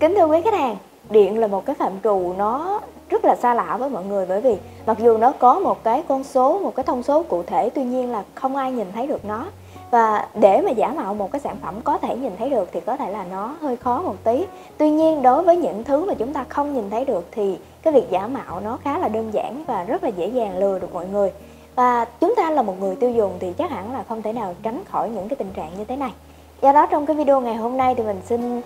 Kính thưa quý khách hàng, điện là một cái phạm trù nó rất là xa lạ với mọi người bởi vì mặc dù nó có một cái con số, một cái thông số cụ thể tuy nhiên là không ai nhìn thấy được nó. Và để mà giả mạo một cái sản phẩm có thể nhìn thấy được thì có thể là nó hơi khó một tí. Tuy nhiên đối với những thứ mà chúng ta không nhìn thấy được thì cái việc giả mạo nó khá là đơn giản và rất là dễ dàng lừa được mọi người. Và chúng ta là một người tiêu dùng thì chắc hẳn là không thể nào tránh khỏi những cái tình trạng như thế này. Do đó trong cái video ngày hôm nay thì mình xin uh,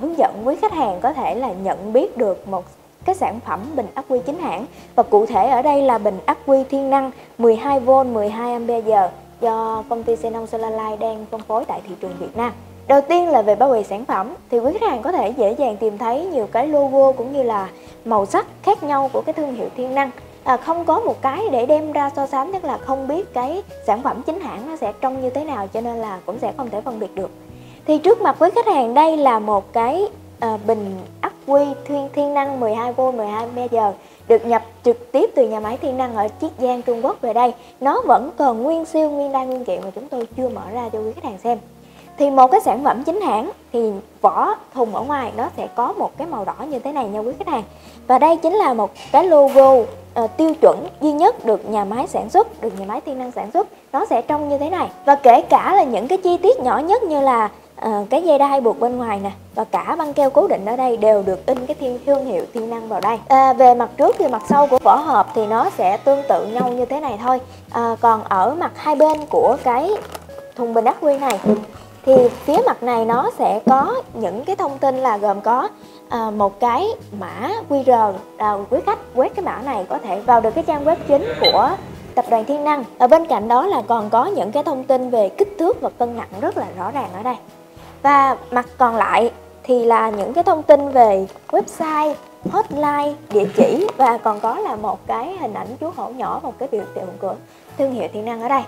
hướng dẫn quý khách hàng có thể là nhận biết được một cái sản phẩm bình ắc quy chính hãng và cụ thể ở đây là bình ắc quy thiên năng 12V 12Ah do công ty Xenon Solar Light đang phân phối tại thị trường Việt Nam. Đầu tiên là về bao bì sản phẩm thì quý khách hàng có thể dễ dàng tìm thấy nhiều cái logo cũng như là màu sắc khác nhau của cái thương hiệu thiên năng à, không có một cái để đem ra so sánh tức là không biết cái sản phẩm chính hãng nó sẽ trông như thế nào cho nên là cũng sẽ không thể phân biệt được. Thì trước mặt với khách hàng đây là một cái à, bình ắc quy thiên thiên năng 12V 12mAh được nhập trực tiếp từ nhà máy thiên năng ở Chiết Giang Trung Quốc về đây. Nó vẫn còn nguyên siêu nguyên đai nguyên kiện mà chúng tôi chưa mở ra cho quý khách hàng xem. Thì một cái sản phẩm chính hãng thì vỏ thùng ở ngoài nó sẽ có một cái màu đỏ như thế này nha quý khách hàng. Và đây chính là một cái logo uh, tiêu chuẩn duy nhất được nhà máy sản xuất được nhà máy thiên năng sản xuất nó sẽ trông như thế này. Và kể cả là những cái chi tiết nhỏ nhất như là uh, cái dây đai buộc bên ngoài nè và cả băng keo cố định ở đây đều được in cái thiên thương hiệu thiên năng vào đây. À, về mặt trước thì mặt sau của vỏ hộp thì nó sẽ tương tự nhau như thế này thôi. À, còn ở mặt hai bên của cái thùng bình ắc quy này thì phía mặt này nó sẽ có những cái thông tin là gồm có à, một cái mã QR à, quý khách quét cái mã này có thể vào được cái trang web chính của tập đoàn Thiên Năng. Ở bên cạnh đó là còn có những cái thông tin về kích thước và cân nặng rất là rõ ràng ở đây. Và mặt còn lại thì là những cái thông tin về website, hotline, địa chỉ và còn có là một cái hình ảnh chú hổ nhỏ một cái biểu tượng của thương hiệu Thiên Năng ở đây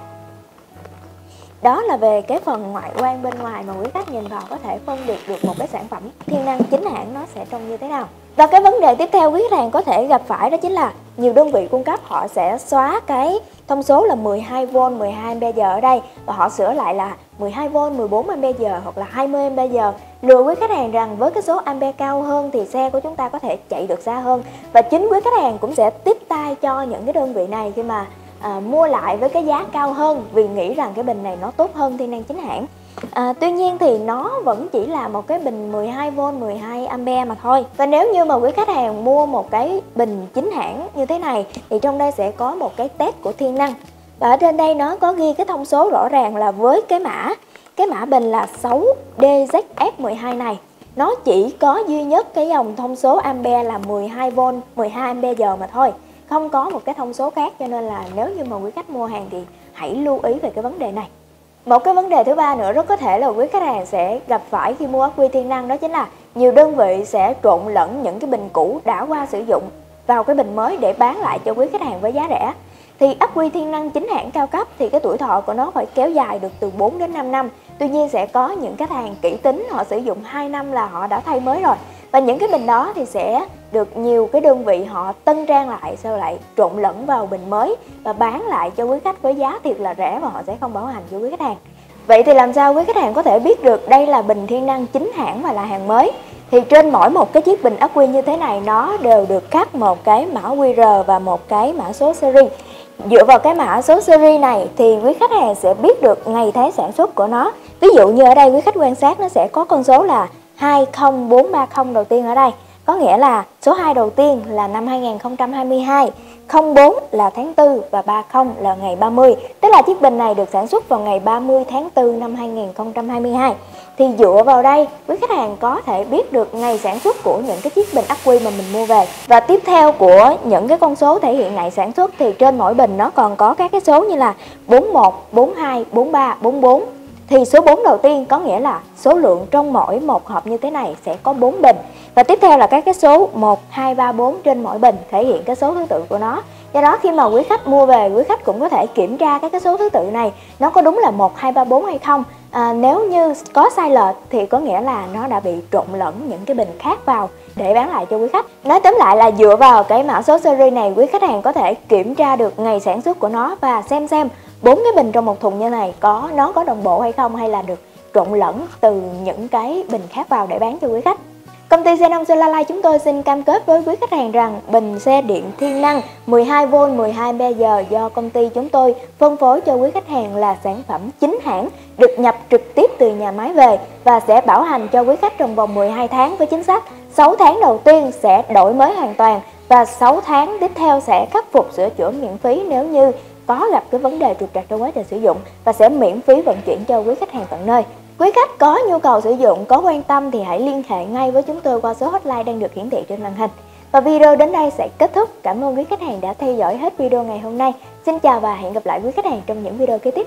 đó là về cái phần ngoại quan bên ngoài mà quý khách nhìn vào có thể phân biệt được một cái sản phẩm thiên năng chính hãng nó sẽ trông như thế nào. Và cái vấn đề tiếp theo quý khách hàng có thể gặp phải đó chính là nhiều đơn vị cung cấp họ sẽ xóa cái thông số là 12V 12Ah ở đây và họ sửa lại là 12V 14Ah hoặc là 20Ah lừa quý khách hàng rằng với cái số ampe cao hơn thì xe của chúng ta có thể chạy được xa hơn. Và chính quý khách hàng cũng sẽ tiếp tay cho những cái đơn vị này khi mà à, mua lại với cái giá cao hơn vì nghĩ rằng cái bình này nó tốt hơn thiên năng chính hãng. À, tuy nhiên thì nó vẫn chỉ là một cái bình 12V 12A mà thôi. Và nếu như mà quý khách hàng mua một cái bình chính hãng như thế này Thì trong đây sẽ có một cái test của thiên năng Và ở trên đây nó có ghi cái thông số rõ ràng là với cái mã Cái mã bình là 6DZF12 này. Nó chỉ có duy nhất cái dòng thông số ampere là 12V 12A mà thôi không có một cái thông số khác, cho nên là nếu như mà quý khách mua hàng thì hãy lưu ý về cái vấn đề này. Một cái vấn đề thứ ba nữa rất có thể là quý khách hàng sẽ gặp phải khi mua ắc quy thiên năng, đó chính là nhiều đơn vị sẽ trộn lẫn những cái bình cũ đã qua sử dụng vào cái bình mới để bán lại cho quý khách hàng với giá rẻ. Thì ắc quy thiên năng chính hãng cao cấp thì cái tuổi thọ của nó phải kéo dài được từ 4 đến 5 năm. Tuy nhiên sẽ có những khách hàng kỹ tính, họ sử dụng 2 năm là họ đã thay mới rồi và những cái bình đó thì sẽ được nhiều cái đơn vị họ tân trang lại sau lại trộn lẫn vào bình mới và bán lại cho quý khách với giá thiệt là rẻ và họ sẽ không bảo hành cho quý khách hàng Vậy thì làm sao quý khách hàng có thể biết được đây là bình thiên năng chính hãng và là hàng mới? Thì trên mỗi một cái chiếc bình ắc quy như thế này, nó đều được cắt một cái mã QR và một cái mã số series. Dựa vào cái mã số series này thì quý khách hàng sẽ biết được ngày tháng sản xuất của nó. Ví dụ như ở đây quý khách quan sát nó sẽ có con số là 20430 đầu tiên ở đây. Có nghĩa là số 2 đầu tiên là năm 2022, 04 là tháng 4 và 30 là ngày 30. Tức là chiếc bình này được sản xuất vào ngày 30 tháng 4 năm 2022. Thì dựa vào đây, quý khách hàng có thể biết được ngày sản xuất của những cái chiếc bình ắc quy mà mình mua về. Và tiếp theo của những cái con số thể hiện ngày sản xuất thì trên mỗi bình nó còn có các cái số như là 41, 42, 43, 44 thì số 4 đầu tiên có nghĩa là số lượng trong mỗi một hộp như thế này sẽ có 4 bình. Và tiếp theo là các cái số 1, 2, 3, 4 trên mỗi bình thể hiện cái số thứ tự của nó. Do đó khi mà quý khách mua về, quý khách cũng có thể kiểm tra các cái số thứ tự này nó có đúng là 1, 2, 3, 4 hay không. À, nếu như có sai lệch thì có nghĩa là nó đã bị trộn lẫn những cái bình khác vào để bán lại cho quý khách. Nói tóm lại là dựa vào cái mã số series này quý khách hàng có thể kiểm tra được ngày sản xuất của nó và xem xem bốn cái bình trong một thùng như này, có nó có đồng bộ hay không hay là được trộn lẫn từ những cái bình khác vào để bán cho quý khách? Công ty Xenon Solar chúng tôi xin cam kết với quý khách hàng rằng bình xe điện thiên năng 12V 12Ah do công ty chúng tôi phân phối cho quý khách hàng là sản phẩm chính hãng, được nhập trực tiếp từ nhà máy về và sẽ bảo hành cho quý khách trong vòng 12 tháng với chính sách 6 tháng đầu tiên sẽ đổi mới hoàn toàn và 6 tháng tiếp theo sẽ khắc phục sửa chữa miễn phí nếu như có gặp cái vấn đề trục trặc trong quá trình sử dụng và sẽ miễn phí vận chuyển cho quý khách hàng tận nơi. Quý khách có nhu cầu sử dụng, có quan tâm thì hãy liên hệ ngay với chúng tôi qua số hotline đang được hiển thị trên màn hình. Và video đến đây sẽ kết thúc. Cảm ơn quý khách hàng đã theo dõi hết video ngày hôm nay. Xin chào và hẹn gặp lại quý khách hàng trong những video kế tiếp.